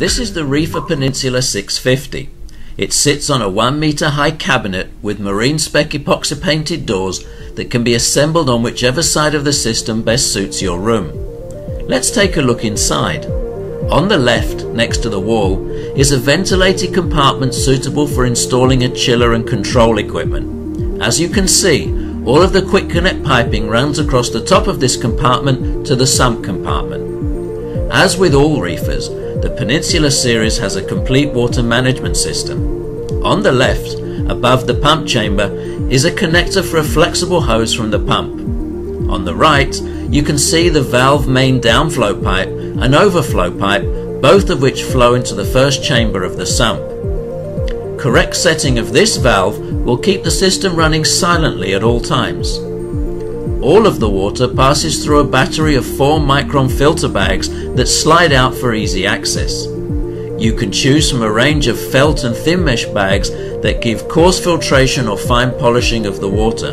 This is the Reefer Peninsula 650. It sits on a 1 metre high cabinet with marine spec epoxy painted doors that can be assembled on whichever side of the system best suits your room. Let's take a look inside. On the left, next to the wall, is a ventilated compartment suitable for installing a chiller and control equipment. As you can see, all of the quick connect piping runs across the top of this compartment to the sump compartment. As with all reefers, the Peninsula series has a complete water management system. On the left, above the pump chamber, is a connector for a flexible hose from the pump. On the right, you can see the valve main downflow pipe and overflow pipe, both of which flow into the first chamber of the sump. Correct setting of this valve will keep the system running silently at all times. All of the water passes through a battery of 4 micron filter bags that slide out for easy access. You can choose from a range of felt and thin mesh bags that give coarse filtration or fine polishing of the water.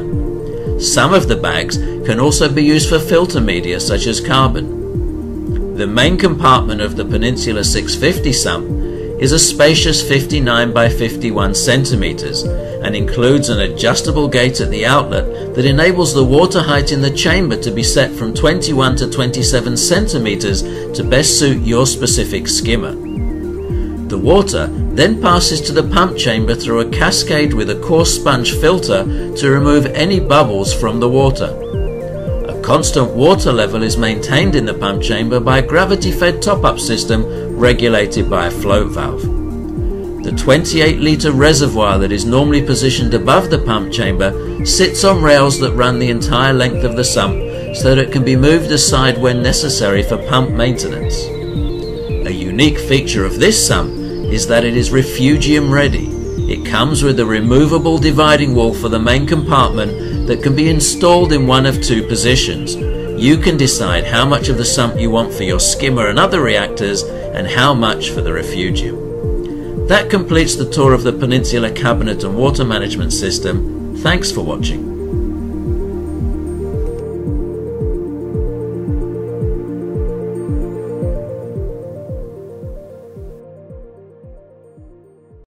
Some of the bags can also be used for filter media such as carbon. The main compartment of the Peninsula 650 sump is a spacious 59 by 51 centimeters and includes an adjustable gate at the outlet that enables the water height in the chamber to be set from 21 to 27 centimeters to best suit your specific skimmer. The water then passes to the pump chamber through a cascade with a coarse sponge filter to remove any bubbles from the water. Constant water level is maintained in the pump chamber by a gravity-fed top-up system regulated by a float valve. The 28 litre reservoir that is normally positioned above the pump chamber sits on rails that run the entire length of the sump so that it can be moved aside when necessary for pump maintenance. A unique feature of this sump is that it is refugium ready. It comes with a removable dividing wall for the main compartment that can be installed in one of two positions. You can decide how much of the sump you want for your skimmer and other reactors and how much for the refugium. That completes the tour of the Peninsula Cabinet and Water Management System. Thanks for watching.